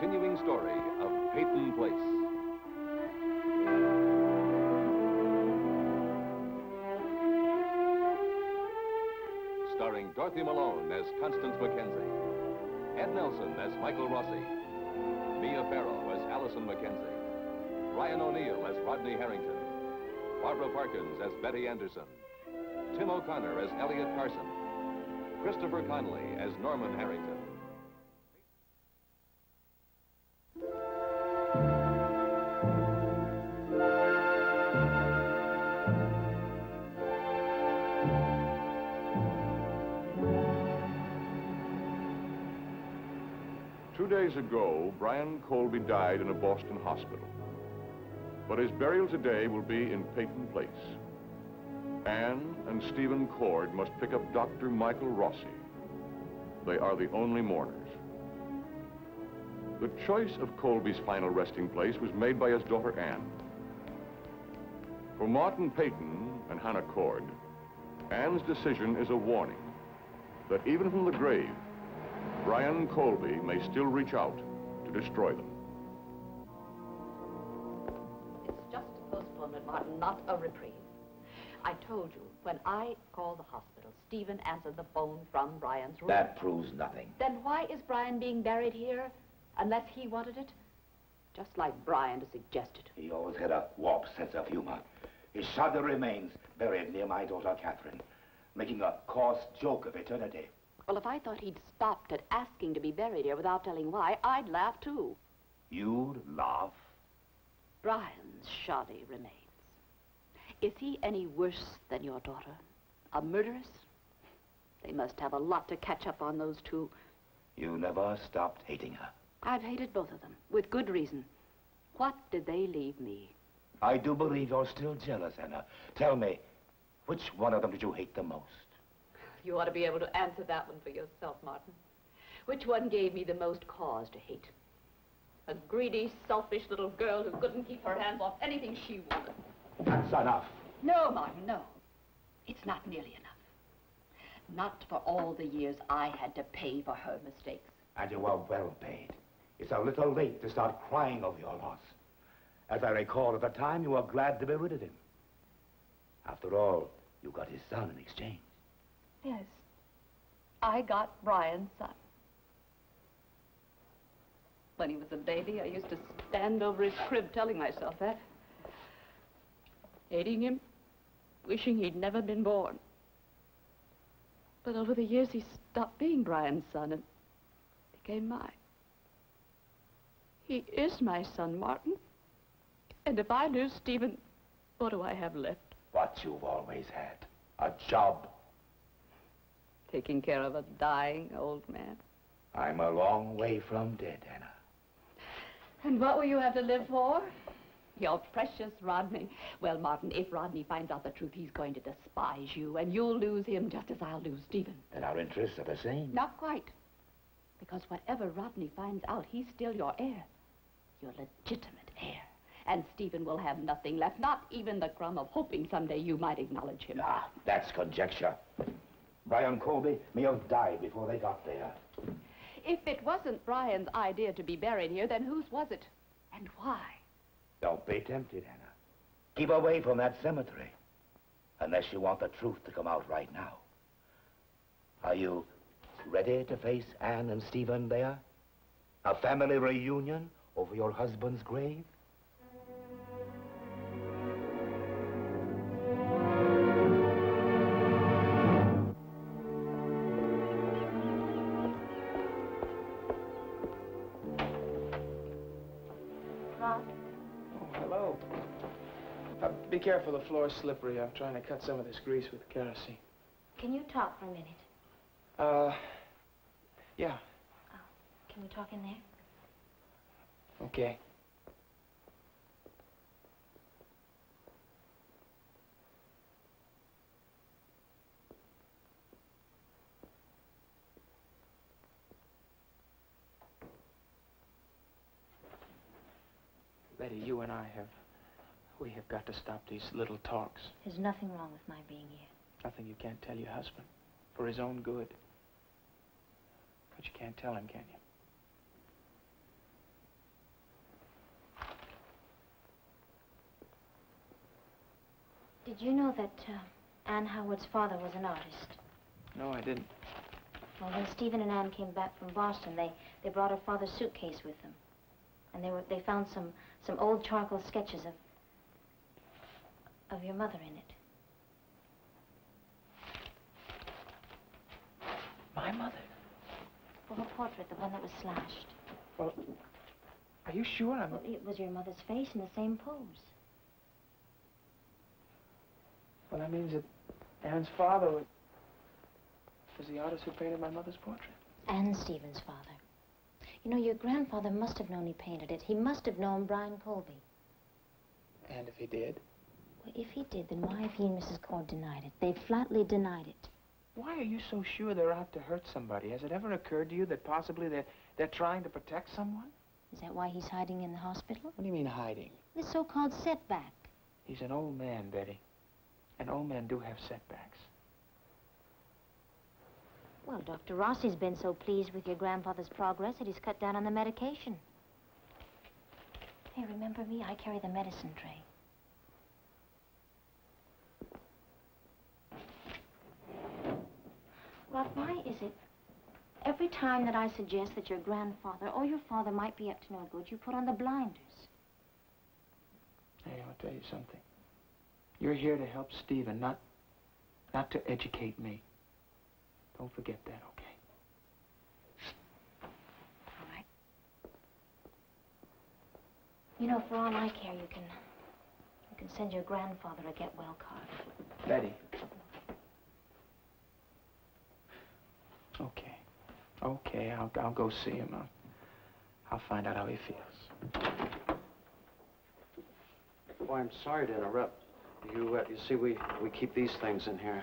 continuing story of Peyton Place. Starring Dorothy Malone as Constance Mackenzie, Ed Nelson as Michael Rossi, Mia Farrow as Allison Mackenzie, Ryan O'Neal as Rodney Harrington, Barbara Parkins as Betty Anderson, Tim O'Connor as Elliot Carson, Christopher Connelly as Norman Harrington. Days ago, Brian Colby died in a Boston hospital. But his burial today will be in Peyton Place. Anne and Stephen Cord must pick up Dr. Michael Rossi. They are the only mourners. The choice of Colby's final resting place was made by his daughter Anne. For Martin Peyton and Hannah Cord, Anne's decision is a warning that even from the grave, Brian Colby may still reach out to destroy them. It's just a postponement, Martin, not a reprieve. I told you, when I called the hospital, Stephen answered the phone from Brian's room. That proves nothing. Then why is Brian being buried here? Unless he wanted it? Just like Brian to suggest it. He always had a warped sense of humor. He shot the remains buried near my daughter Catherine, making a coarse joke of eternity. Well, if I thought he'd stopped at asking to be buried here without telling why, I'd laugh too. You'd laugh? Brian's shoddy remains. Is he any worse than your daughter? A murderess? They must have a lot to catch up on those two. You never stopped hating her. I've hated both of them, with good reason. What did they leave me? I do believe you're still jealous, Hannah. Tell me, which one of them did you hate the most? You ought to be able to answer that one for yourself, Martin. Which one gave me the most cause to hate? A greedy, selfish little girl who couldn't keep her hands off anything she wanted. That's enough. No, Martin, no. It's not nearly enough. Not for all the years I had to pay for her mistakes. And you were well paid. It's a little late to start crying over your loss. As I recall, at the time, you were glad to be rid of him. After all, you got his son in exchange. Yes. I got Brian's son. When he was a baby, I used to stand over his crib telling myself that. Hating him, wishing he'd never been born. But over the years, he stopped being Brian's son and became mine. He is my son, Martin. And if I lose Stephen, what do I have left? What you've always had. A job. Taking care of a dying old man. I'm a long way from dead, Hannah. And what will you have to live for? Your precious Rodney. Well, Martin, if Rodney finds out the truth, he's going to despise you, and you'll lose him just as I'll lose Stephen. Then our interests are the same. Not quite. Because whatever Rodney finds out, he's still your heir. Your legitimate heir. And Stephen will have nothing left, not even the crumb of hoping someday you might acknowledge him. Ah, that's conjecture. Brian Colby may have died before they got there. If it wasn't Brian's idea to be buried here, then whose was it? And why? Don't be tempted, Hannah. Keep away from that cemetery. Unless you want the truth to come out right now. Are you ready to face Anne and Stephen there? A family reunion over your husband's grave? Oh, hello. Uh, be careful, the floor's slippery. I'm trying to cut some of this grease with kerosene. Can you talk for a minute? Uh, yeah, Can we talk in there? okay. Betty, you and I have... We have got to stop these little talks. There's nothing wrong with my being here. Nothing you can't tell your husband. For his own good. But you can't tell him, can you? Did you know that uh, Anne Howard's father was an artist? No, I didn't. Well, when Stephen and Anne came back from Boston, they, they brought her father's suitcase with them. And they, were, they found some, some old charcoal sketches of, of your mother in it. My mother? Well, her portrait, the one that was slashed. Well, are you sure I'm... Well, it was your mother's face in the same pose. Well, that means that Anne's father was, was the artist who painted my mother's portrait. And Stephen's father. You know, your grandfather must have known he painted it. He must have known Brian Colby. And if he did? Well, if he did, then why have he and Mrs. Cord denied it? They flatly denied it. Why are you so sure they're out to hurt somebody? Has it ever occurred to you that possibly they're, they're trying to protect someone? Is that why he's hiding in the hospital? What do you mean hiding? This so-called setback. He's an old man, Betty. And old men do have setbacks. Well, Dr. Rossi's been so pleased with your grandfather's progress that he's cut down on the medication. Hey, remember me? I carry the medicine tray. Well, why is it every time that I suggest that your grandfather or your father might be up to no good, you put on the blinders? Hey, I'll tell you something. You're here to help Stephen, not, not to educate me. Don't forget that, okay? All right. You know, for all I care, you can, you can send your grandfather a get well card. Betty. Okay. Okay, I'll, I'll go see him. I'll, I'll find out how he feels. Well, I'm sorry to interrupt. You, uh, you see, we, we keep these things in here.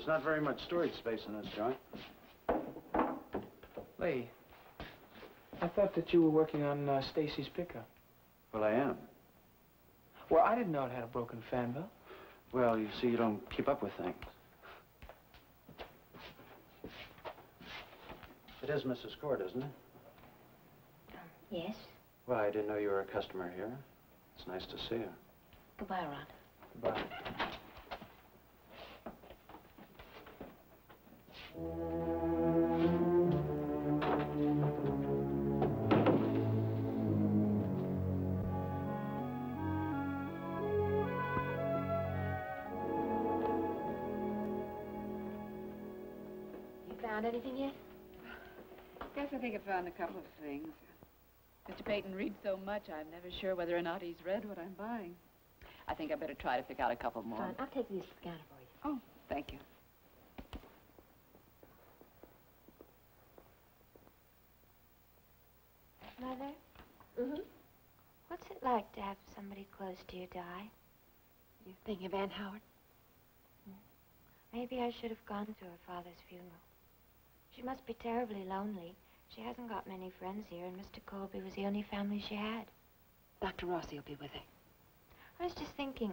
There's not very much storage space in this joint. Lee, I thought that you were working on uh, Stacy's pickup. Well, I am. Well, I didn't know it had a broken fan belt. Well, you see, you don't keep up with things. It is Mrs. Cord, isn't it? Yes? Well, I didn't know you were a customer here. It's nice to see you. Goodbye, Rod. Goodbye. Found anything yet? Guess I think I found a couple of things. Mr. Peyton reads so much, I'm never sure whether or not he's read what I'm buying. I think I better try to pick out a couple more. Fine. I'll take these to the counter for you. Oh, thank you. Mother? Mm-hmm? What's it like to have somebody close to you die? You thinking of Ann Howard? Maybe I should have gone to her father's funeral. She must be terribly lonely. She hasn't got many friends here, and Mr. Colby was the only family she had. Dr. Rossi will be with her. I was just thinking,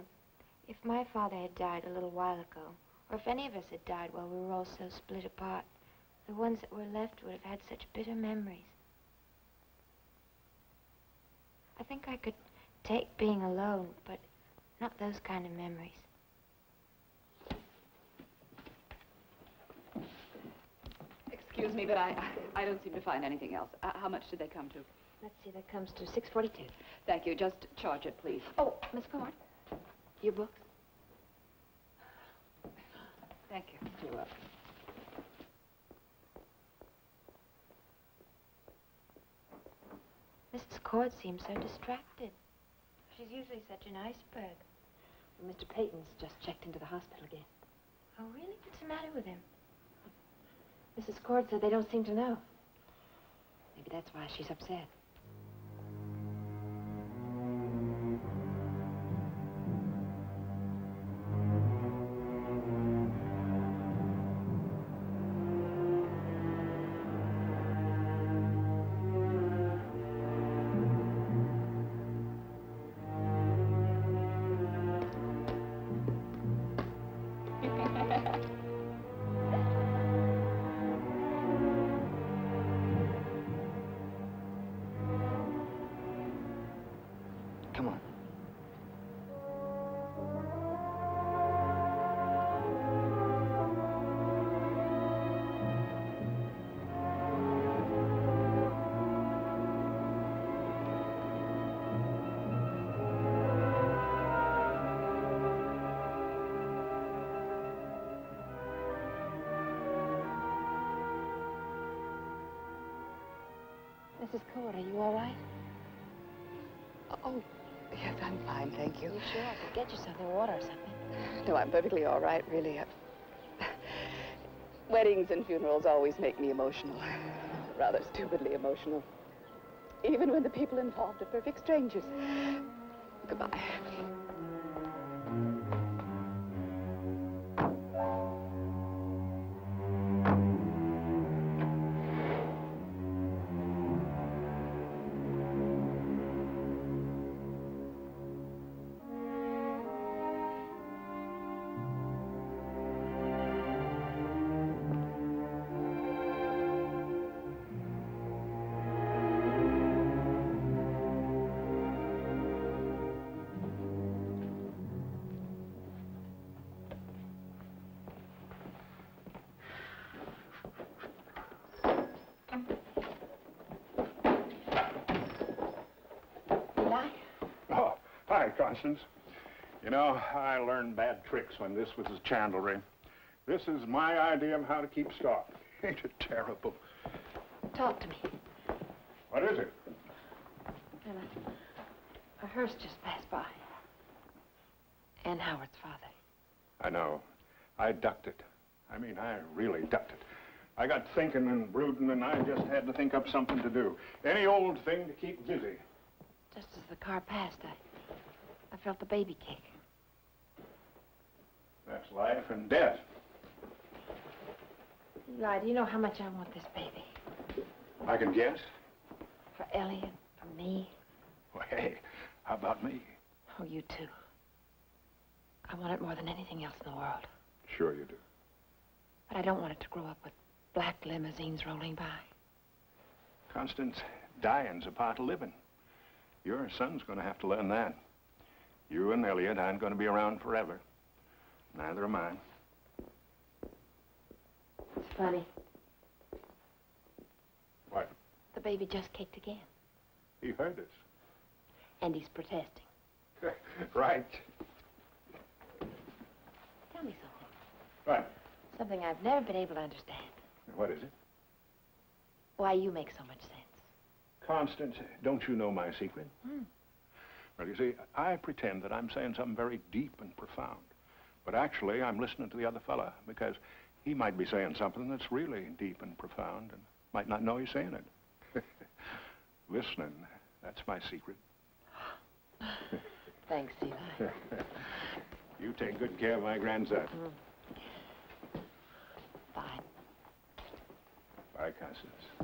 if my father had died a little while ago, or if any of us had died while we were all so split apart, the ones that were left would have had such bitter memories. I think I could take being alone, but not those kind of memories. Excuse me, but I, I don't seem to find anything else. Uh, how much did they come to? Let's see, that comes to 642. Thank you. Just charge it, please. Oh, Miss Cord, your books. Thank you. You're welcome. Mrs. Cord seems so distracted. She's usually such an iceberg. Well, Mr. Peyton's just checked into the hospital again. Oh, really? What's the matter with him? Mrs. Cord said they don't seem to know. Maybe that's why she's upset. Mrs. Cord, are you all right? Oh, yes, I'm fine, thank you. You sure? I could get you something, water or something. No, I'm perfectly all right, really. I... Weddings and funerals always make me emotional. Rather stupidly emotional. Even when the people involved are perfect strangers. Goodbye. Hi, Constance. You know, I learned bad tricks when this was a chandlery. This is my idea of how to keep stock. Ain't it terrible? Talk to me. What is it? Eli, a hearse just passed by. Ann Howard's father. I know. I ducked it. I mean, I really ducked it. I got thinking and brooding, and I just had to think up something to do. Any old thing to keep busy. Just as the car passed, I, I felt the baby kick. That's life and death. Eli, do you know how much I want this baby? I can guess. For Elliot, for me, Well, hey, how about me? oh, you too. I want it more than anything else in the world. Sure you do. But I don't want it to grow up with black limousines rolling by. Constance, dying's a part of living. Your son's going to have to learn that. You and Elliot aren't going to be around forever. Neither am I. It's funny. What? The baby just kicked again. He heard us. And he's protesting. right. Tell me something. What? Something I've never been able to understand. What is it? Why you make so much sense. Constance, don't you know my secret? Hmm. Well, you see, I pretend that I'm saying something very deep and profound. But actually, I'm listening to the other fella because he might be saying something that's really deep and profound and might not know he's saying it. Listening, that's my secret. Thanks, Eli. you take good care of my grandson. Mm. Bye. Bye, Constance.